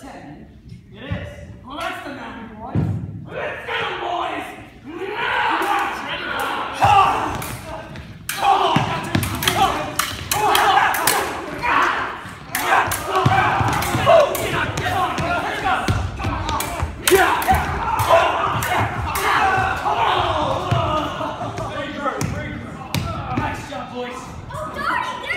Teddy. It is. Well, that's the mountain boys. Let's go, boys! Nice job, boys. Oh,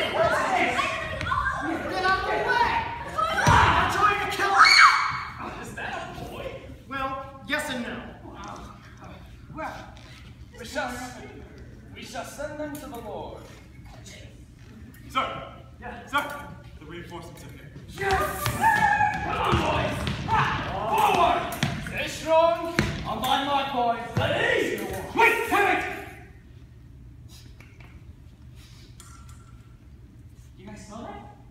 We shall, we shall send them to the Lord. Sir! Yeah. Sir! The reinforcements are here. Yes! Come on, boys! Ha! Forward! Stay strong! On my mark, boys! Ready! Wait! Damn it! You guys saw that?